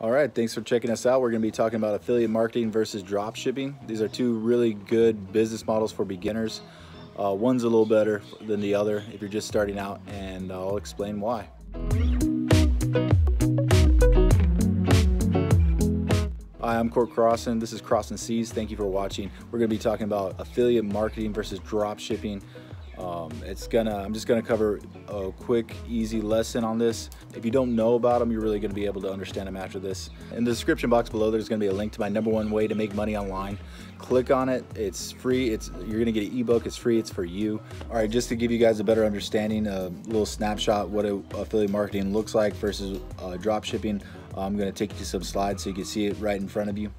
All right, thanks for checking us out. We're going to be talking about affiliate marketing versus drop shipping. These are two really good business models for beginners. Uh, one's a little better than the other if you're just starting out, and I'll explain why. Hi, I'm Cort Crossen. This is CrossnSeas. Thank you for watching. We're going to be talking about affiliate marketing versus drop shipping. Um, it's gonna, I'm just gonna cover a quick, easy lesson on this. If you don't know about them, you're really gonna be able to understand them after this. In the description box below, there's gonna be a link to my number one way to make money online. Click on it, it's free, It's you're gonna get an ebook, it's free, it's for you. All right, just to give you guys a better understanding, a little snapshot what affiliate marketing looks like versus uh, drop shipping, I'm gonna take you to some slides so you can see it right in front of you.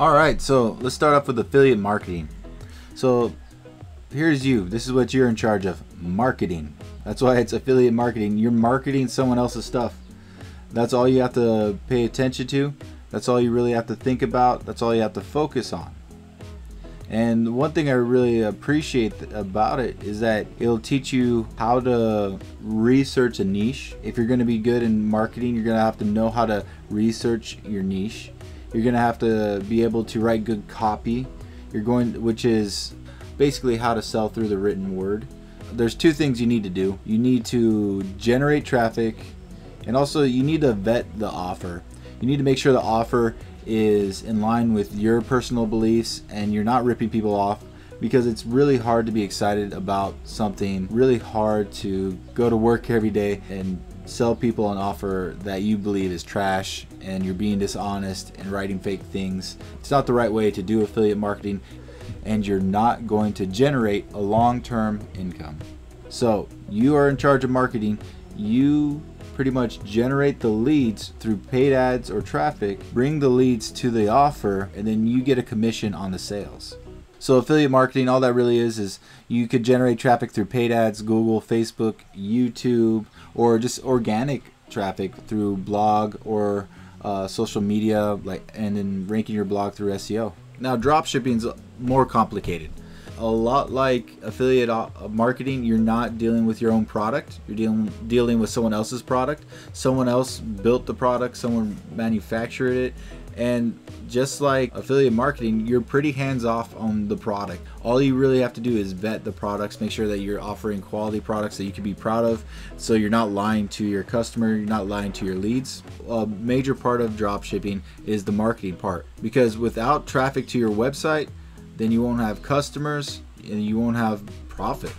All right, so let's start off with affiliate marketing. So here's you. This is what you're in charge of marketing. That's why it's affiliate marketing. You're marketing someone else's stuff. That's all you have to pay attention to. That's all you really have to think about. That's all you have to focus on. And one thing I really appreciate about it is that it'll teach you how to research a niche. If you're going to be good in marketing, you're going to have to know how to research your niche. You're going to have to be able to write good copy. You're going which is basically how to sell through the written word. There's two things you need to do. You need to generate traffic and also you need to vet the offer. You need to make sure the offer is in line with your personal beliefs and you're not ripping people off because it's really hard to be excited about something, really hard to go to work every day and sell people an offer that you believe is trash and you're being dishonest and writing fake things. It's not the right way to do affiliate marketing and you're not going to generate a long-term income. So you are in charge of marketing. You pretty much generate the leads through paid ads or traffic, bring the leads to the offer, and then you get a commission on the sales. So affiliate marketing, all that really is, is you could generate traffic through paid ads, Google, Facebook, YouTube, or just organic traffic through blog or uh, social media, like, and then ranking your blog through SEO. Now, drop shipping is more complicated. A lot like affiliate uh, marketing, you're not dealing with your own product. You're dealing dealing with someone else's product. Someone else built the product. Someone manufactured it, and just like affiliate marketing, you're pretty hands off on the product. All you really have to do is vet the products, make sure that you're offering quality products that you can be proud of. So you're not lying to your customer, you're not lying to your leads. A major part of drop shipping is the marketing part because without traffic to your website, then you won't have customers and you won't have profit.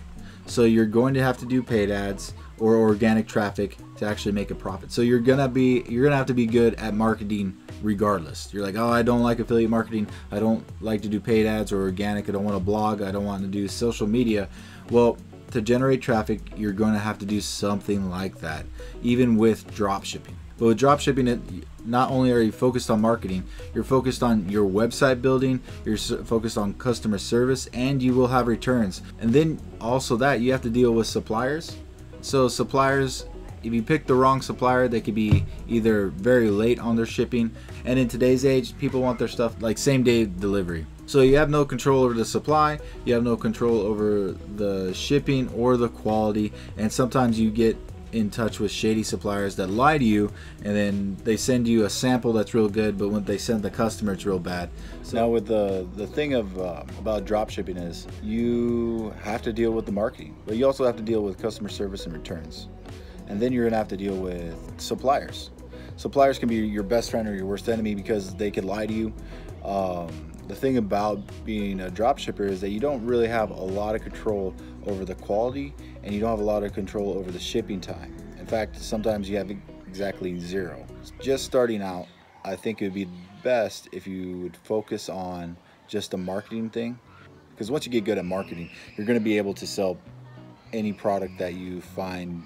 So you're going to have to do paid ads or organic traffic to actually make a profit. So you're gonna be you're gonna have to be good at marketing regardless. You're like, oh, I don't like affiliate marketing. I don't like to do paid ads or organic. I don't want to blog. I don't want to do social media. Well, to generate traffic, you're going to have to do something like that, even with drop shipping. But with drop shipping, it, not only are you focused on marketing, you're focused on your website building, you're focused on customer service, and you will have returns. And then also that you have to deal with suppliers. So suppliers if you pick the wrong supplier, they could be either very late on their shipping, and in today's age, people want their stuff like same day delivery. So you have no control over the supply, you have no control over the shipping or the quality, and sometimes you get in touch with shady suppliers that lie to you and then they send you a sample that's real good but when they send the customer it's real bad so now with the the thing of uh, about drop shipping is you have to deal with the marketing but you also have to deal with customer service and returns and then you're gonna have to deal with suppliers. Suppliers can be your best friend or your worst enemy because they could lie to you. Um, the thing about being a drop shipper is that you don't really have a lot of control over the quality and you don't have a lot of control over the shipping time. In fact, sometimes you have exactly zero. Just starting out, I think it would be best if you would focus on just the marketing thing. Because once you get good at marketing, you're going to be able to sell any product that you find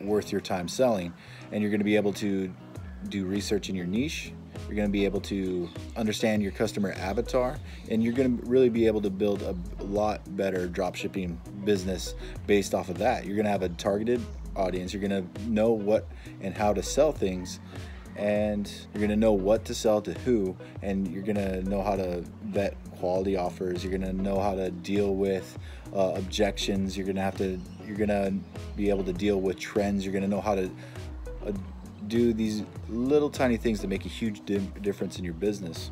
worth your time selling and you're going to be able to do research in your niche you're going to be able to understand your customer avatar and you're going to really be able to build a lot better dropshipping business based off of that. You're going to have a targeted audience you're going to know what and how to sell things and you're going to know what to sell to who and you're going to know how to vet quality offers you're going to know how to deal with uh, objections you're going to have to you're going to be able to deal with trends you're going to know how to uh, do these little tiny things that make a huge di- difference in your business.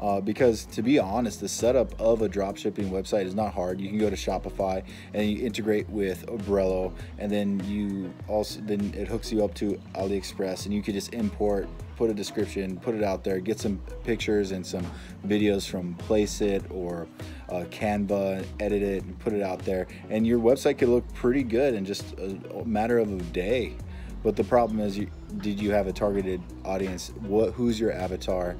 Uh, because to be honest, the setup of a dropshipping website is not hard. You can go to Shopify and you integrate with Oberlo, and then you also then it hooks you up to AliExpress, and you can just import, put a description, put it out there, get some pictures and some videos from Placeit or uh, Canva, edit it, and put it out there, and your website could look pretty good in just a matter of a day. But the problem is, you, did you have a targeted audience? What who's your avatar?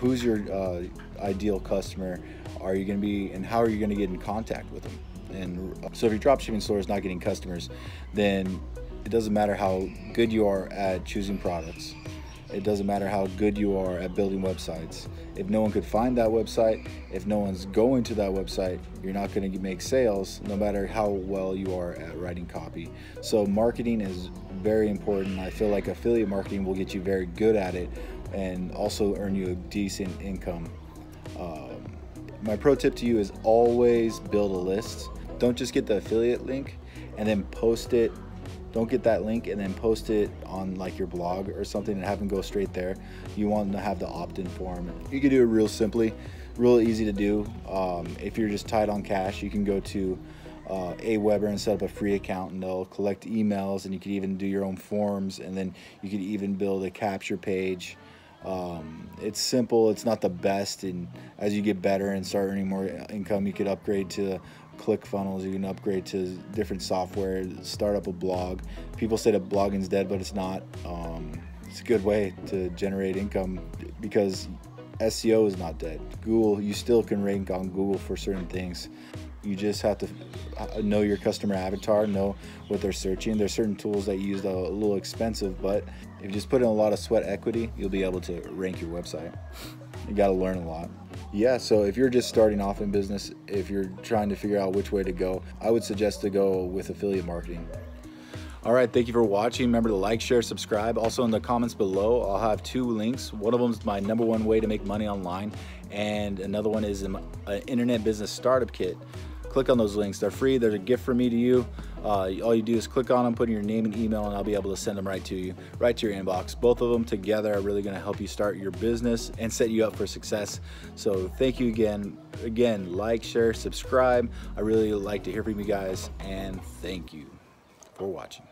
who's your uh, ideal customer are you going to be and how are you going to get in contact with them and so if your dropshipping store is not getting customers then it doesn't matter how good you are at choosing products it doesn't matter how good you are at building websites if no one could find that website if no one's going to that website you're not going to make sales no matter how well you are at writing copy so marketing is very important i feel like affiliate marketing will get you very good at it and also earn you a decent income. Um, my pro tip to you is always build a list. Don't just get the affiliate link and then post it. Don't get that link and then post it on like your blog or something and have them go straight there. You want to have the opt-in form. You can do it real simply, real easy to do. Um, if you're just tight on cash, you can go to uh, Aweber and set up a free account and they'll collect emails and you could even do your own forms and then you could even build a capture page um, it's simple. It's not the best, and as you get better and start earning more income, you could upgrade to ClickFunnels. You can upgrade to different software. Start up a blog. People say that blogging's dead, but it's not. Um, it's a good way to generate income because SEO is not dead. Google, you still can rank on Google for certain things. You just have to uh, know your customer avatar, know what they're searching. There's certain tools that you use that are a little expensive, but if you just put in a lot of sweat equity, you'll be able to rank your website. You got to learn a lot. Yeah, so if you're just starting off in business, if you're trying to figure out which way to go, I would suggest to go with affiliate marketing. All right, thank you for watching. Remember to like, share, subscribe. Also, in the comments below, I'll have two links. One of them is my number one way to make money online, and another one is an internet business startup kit click on those links. They're free. They're a gift from me to you. Uh, all you do is click on them, put in your name and email, and I'll be able to send them right to you, right to your inbox. Both of them together are really going to help you start your business and set you up for success. So thank you again. Again, like, share, subscribe. I really like to hear from you guys, and thank you for watching.